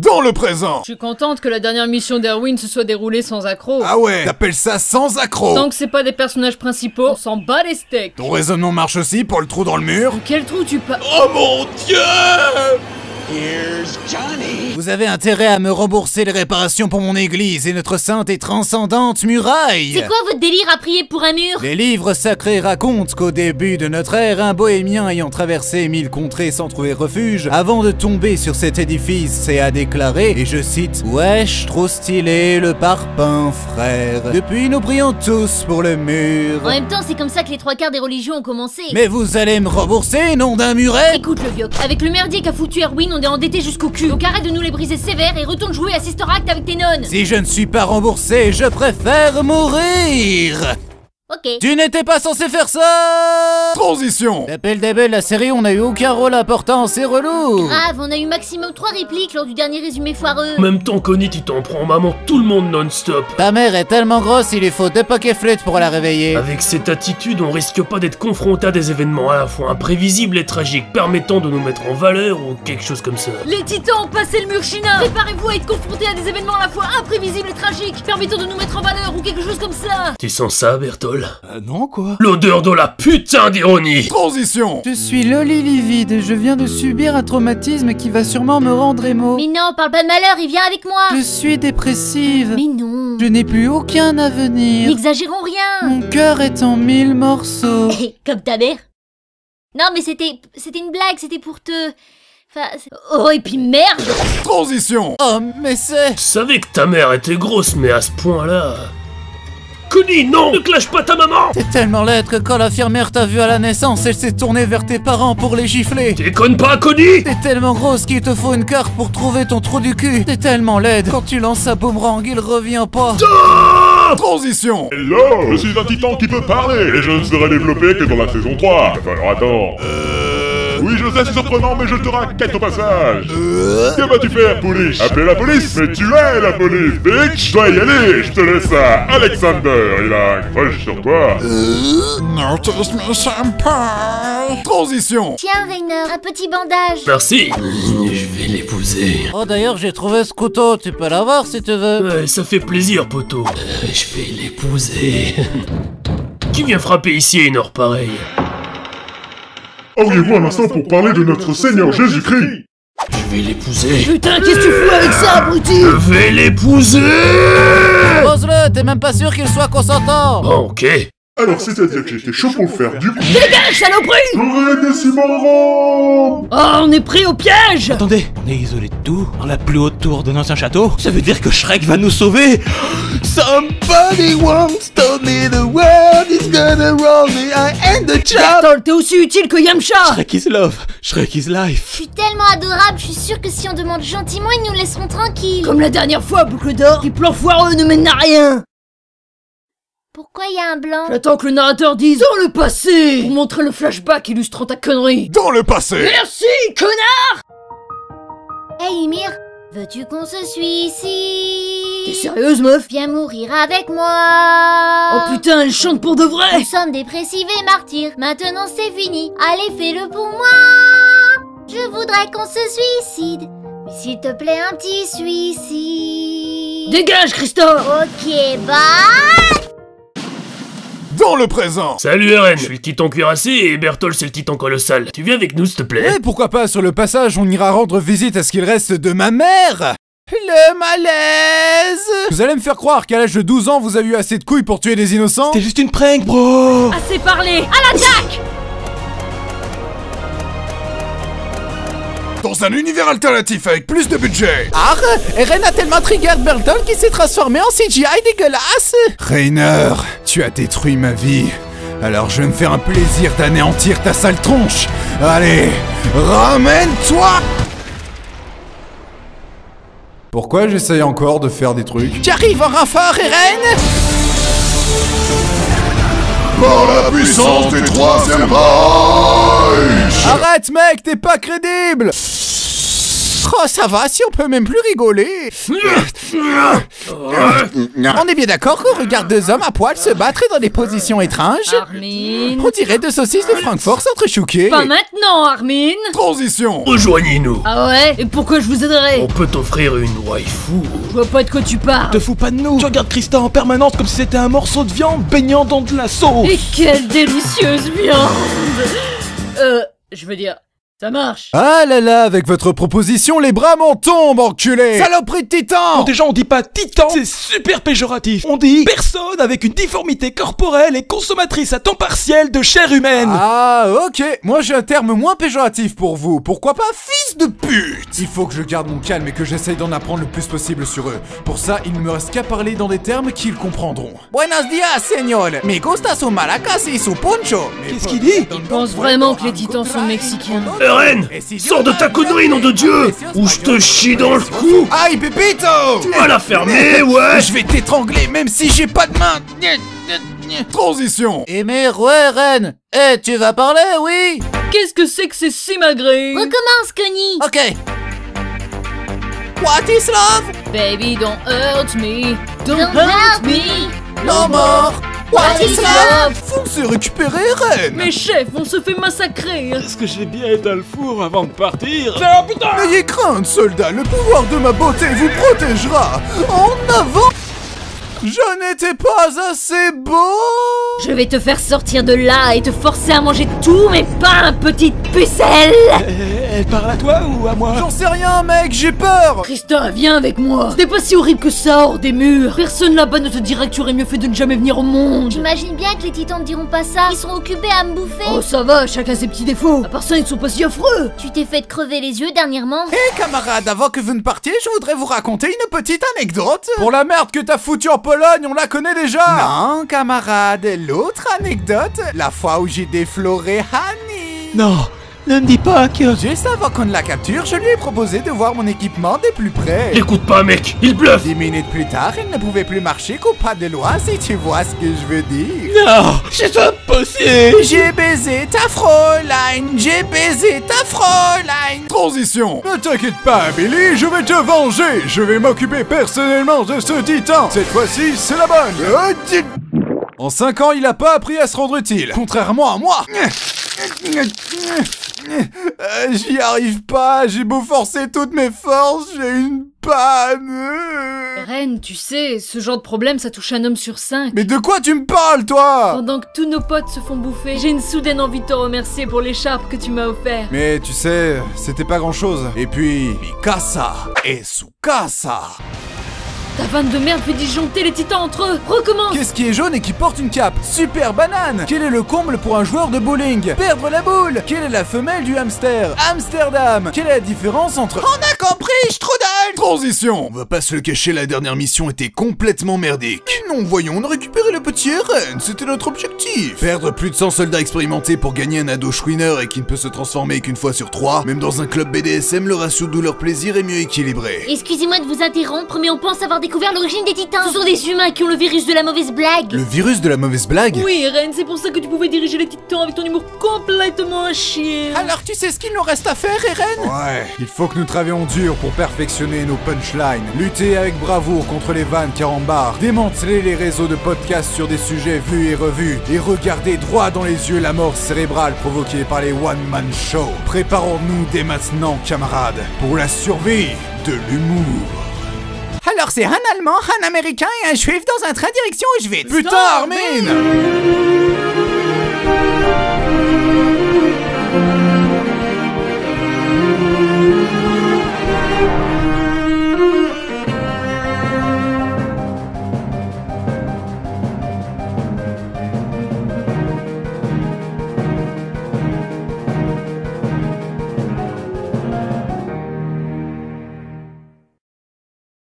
Dans le présent Je suis contente que la dernière mission d'Erwin se soit déroulée sans accroc. Ah ouais T'appelles ça sans accroc Tant que c'est pas des personnages principaux, on s'en bat les steaks. Ton raisonnement marche aussi pour le trou dans le mur? Quel trou tu pas Oh mon dieu Here's Johnny. Vous avez intérêt à me rembourser les réparations pour mon église et notre sainte et transcendante muraille C'est quoi votre délire à prier pour un mur? Les livres sacrés racontent qu'au début de notre ère, un bohémien ayant traversé mille contrées sans trouver refuge, avant de tomber sur cet édifice, s'est à déclarer, et je cite Wesh, trop stylé le parpaing, frère. Depuis, nous prions tous pour le mur. En même temps, c'est comme ça que les trois quarts des religions ont commencé. Mais vous allez me rembourser, nom d'un muret Écoute le vieux, avec le merdier qu'a foutu Erwin, on est endetté jusqu'au cul. Donc arrête de nous les briser sévères et retourne jouer à Sister Act avec tes nonnes. Si je ne suis pas remboursé, je préfère mourir Ok. Tu n'étais pas censé faire ça Transition L'appel de la série, on a eu aucun rôle important, c'est relou Grave, on a eu maximum trois répliques lors du dernier résumé foireux. En même temps, Connie, tu t'en prends maman tout le monde non-stop. Ta mère est tellement grosse, il lui faut deux paquets flûtes pour la réveiller. Avec cette attitude, on risque pas d'être confronté à des événements à la fois imprévisibles et tragiques, permettant de nous mettre en valeur ou quelque chose comme ça. Les titans ont passé le mur china Préparez-vous à être confrontés à des événements à la fois imprévisibles et tragiques, permettant de nous mettre en valeur ou quelque chose comme ça Tu sens ça, Bertol Euh, non, quoi? L'odeur de la putain d'ironie Transition Je suis Loli livide et je viens de subir un traumatisme qui va sûrement me rendre émo. Mais non, parle pas de malheur, il vient avec moi. Je suis dépressive. Mais non. Je n'ai plus aucun avenir. N'exagérons rien. Mon cœur est en mille morceaux. Comme ta mère. Non, mais c'était, c'était une blague, c'était pour te. Enfin, oh et puis merde. Transition Oh, mais c'est... Je savais que ta mère était grosse, mais à ce point-là... Connie, non Ne clash pas ta maman T'es tellement laide que quand l'infirmière t'a vu à la naissance, elle s'est tournée vers tes parents pour les gifler. Déconne pas, Connie T'es tellement grosse qu'il te faut une carte pour trouver ton trou du cul. T'es tellement laide, quand tu lances un boomerang, il revient pas. Transition Hello Je suis un titan qui peut parler et je ne serai développé que dans la saison 3. Alors attends. Euh... Oui, je sais, c'est surprenant, mais je te raquette au passage. Que vas-tu faire, police? Appeler la police Mais tu es la police, bitch Dois y aller, je te laisse ça. Alexander, il a un crush sur toi. Notice me senpai Transition Tiens, Rainer, un petit bandage. Merci Je vais l'épouser. Oh d'ailleurs, j'ai trouvé ce couteau, tu peux l'avoir si tu veux. Ouais, ça fait plaisir, poteau. Euh, je vais l'épouser. Qui vient frapper ici à une heure pareille? Auriez-vous un instant pour parler de notre Seigneur Jésus-Christ? Je vais l'épouser. Putain, qu'est-ce que tu fous avec ça, abruti? Je vais l'épouser Pose-le, t'es même pas sûr qu'il soit consentant Bon, ok. Alors, c'est-à-dire que j'étais chaud pour le faire, du coup... Dégage, saloperie J'aurais des Oh, on est pris au piège. Attendez, on est isolé de tout, dans la plus haute tour d'un ancien château. Ça veut dire que Shrek va nous sauver. Somebody once told me the world. Is gonna roll me, I am the child t'es aussi utile que Yamcha. Shrek is love, Shrek is life. Je suis tellement adorable, je suis sûre que si on demande gentiment, ils nous laisseront tranquilles. Comme la dernière fois, boucle d'or, tes plans foireux ne mènent à rien Pourquoi il y a un blanc J'attends que le narrateur dise dans le passé pour montrer le flashback illustrant ta connerie. Dans le passé Merci, connard Hey Ymir, veux-tu qu'on se suicide T'es sérieuse, meuf Viens mourir avec moi Oh putain, elle chante pour de vrai Nous sommes dépressifs et martyrs, maintenant c'est fini, allez fais-le pour moi. Je voudrais qu'on se suicide, mais s'il te plaît un petit suicide. Dégage, Christophe Ok, bye Dans le présent. Salut Eren, je suis le titan cuirassé et Bertol c'est le titan colossal. Tu viens avec nous s'il te plaît? Et pourquoi pas, sur le passage, on ira rendre visite à ce qu'il reste de ma mère! Le malaise! Vous allez me faire croire qu'à l'âge de 12 ans, vous avez eu assez de couilles pour tuer des innocents? T'es juste une prank, bro! Assez parlé! À l'attaque Dans un univers alternatif avec plus de budget. Ah Eren a tellement trigger Bertol qu'il s'est transformé en CGI dégueulasse. Rainer, tu as détruit ma vie. Alors je vais me faire un plaisir d'anéantir ta sale tronche. Allez, ramène-toi. Pourquoi j'essaye encore de faire des trucs? J'arrive en renfort, Eren Par la puissance du troisième Reich. Arrête, mec, t'es pas crédible Oh, ça va, si on peut même plus rigoler. On est bien d'accord qu'on regarde deux hommes à poil se battre dans des positions étranges Armin. On dirait deux saucisses de Francfort s'entrechoquer. Pas maintenant, Armin. Transition. Rejoignez-nous. Ah ouais? Et pourquoi je vous aiderais? On peut t'offrir une waifu. Je vois pas de quoi tu parles. Te fous pas de nous Tu regardes Krista en permanence comme si c'était un morceau de viande baignant dans de la sauce Et quelle délicieuse viande Euh, je veux dire, ça marche. Ah là là, avec votre proposition, les bras m'en tombent, enculé Saloperie de titan Bon, déjà, on dit pas titan, c'est super péjoratif. On dit personne avec une difformité corporelle et consommatrice à temps partiel de chair humaine. Ah, ok. Moi, j'ai un terme moins péjoratif pour vous. Pourquoi pas? Fils de pute Il faut que je garde mon calme et que j'essaye d'en apprendre le plus possible sur eux. Pour ça, il ne me reste qu'à parler dans des termes qu'ils comprendront. Buenos dias, señor. Me gusta su maracas y su poncho. Qu'est-ce qu'il dit? Il pense vraiment que les titans sont mexicains. Eren Sors de ta connerie, nom de Dieu Ou je te chie dans le cou. Aïe, Pépito Tu vas la fermer, ouais. Je vais t'étrangler même si j'ai pas de main. Transition. Eh mais ouais, Ren. Eh, tu vas parler, oui. Qu'est-ce que c'est que ces simagrées Recommence, Connie. Ok. What is love? Baby, don't hurt me. Don't, Don't hurt hurt me. No more What is love? Foncez récupérer Ren Mais chef, on se fait massacrer. Est-ce que j'ai bien été le four avant de partir? N'ayez crainte, soldat, le pouvoir de ma beauté vous protégera. En avant Je n'étais pas assez beau Je vais te faire sortir de là et te forcer à manger tous mes pains, petite pucelle. Elle parle à toi ou à moi? J'en sais rien, mec, j'ai peur Krista, viens avec moi. Ce n'est pas si horrible que ça hors des murs. Personne là-bas ne te dira que tu aurais mieux fait de ne jamais venir au monde. J'imagine bien que les titans ne diront pas ça. Ils sont occupés à me bouffer. Oh, ça va, chacun ses petits défauts. À part ça, ils sont pas si affreux. Tu t'es fait crever les yeux dernièrement Hé camarades, avant que vous ne partiez, je voudrais vous raconter une petite anecdote. Pour la merde que t'as foutue en Pologne, on la connaît déjà. Non, camarade, l'autre anecdote, la fois où j'ai défloré Hanni. Non, ne me dis pas que... Juste avant qu'on ne la capture, je lui ai proposé de voir mon équipement de plus près. L'écoute pas, mec Il bluffe Dix minutes plus tard, il ne pouvait plus marcher qu'au pas de loi, si tu vois ce que je veux dire. Non, c'est impossible J'ai baisé ta Fräulein, j'ai baisé ta Fräulein. Transition. Ne t'inquiète pas, Billy, je vais te venger. Je vais m'occuper personnellement de ce titan. Cette fois-ci, c'est la bonne. En 5 ans, il a pas appris à se rendre utile, contrairement à moi. Euh, J'y arrive pas, j'ai beau forcer toutes mes forces, j'ai une panne. Ren, tu sais, ce genre de problème, ça touche un homme sur cinq. Mais de quoi tu me parles, toi? Pendant que tous nos potes se font bouffer, j'ai une soudaine envie de te remercier pour l'écharpe que tu m'as offert. Mais tu sais, c'était pas grand chose. Et puis, Mikasa et Sukasa. Ta vanne de merde fait disjoncter les titans entre eux. Recommence. Qu'est-ce qui est jaune et qui porte une cape Super banane Quel est le comble pour un joueur de bowling Perdre la boule Quelle est la femelle du hamster Amsterdam Quelle est la différence entre... On a compris, Transition On va pas se le cacher, la dernière mission était complètement merdique. Non, voyons, on a récupéré le petit RN, c'était notre objectif. Perdre plus de 100 soldats expérimentés pour gagner un ado Schwinner et qui ne peut se transformer qu'une fois sur trois. Même dans un club BDSM, le ratio douleur-plaisir est mieux équilibré. Excusez-moi de vous interrompre, mais on pense avoir découvert l'origine des titans. Ce sont des humains qui ont le virus de la mauvaise blague. Le virus de la mauvaise blague? Oui, Ren, c'est pour ça que tu pouvais diriger les titans avec ton humour complètement à chier. Alors tu sais ce qu'il nous reste à faire, Eren? Ouais, il faut que nous travaillions dur pour perfectionner nos punchlines, lutter avec bravoure contre les vannes carambars, démanteler les réseaux de podcasts sur des sujets vus et revus, et regarder droit dans les yeux la mort cérébrale provoquée par les one-man shows. Préparons-nous dès maintenant, camarades, pour la survie de l'humour. Alors c'est un Allemand, un Américain et un Juif dans un train direction Auschwitz. Putain, Armin